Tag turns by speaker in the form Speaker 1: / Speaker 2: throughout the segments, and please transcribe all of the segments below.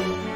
Speaker 1: Thank you.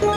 Speaker 1: What?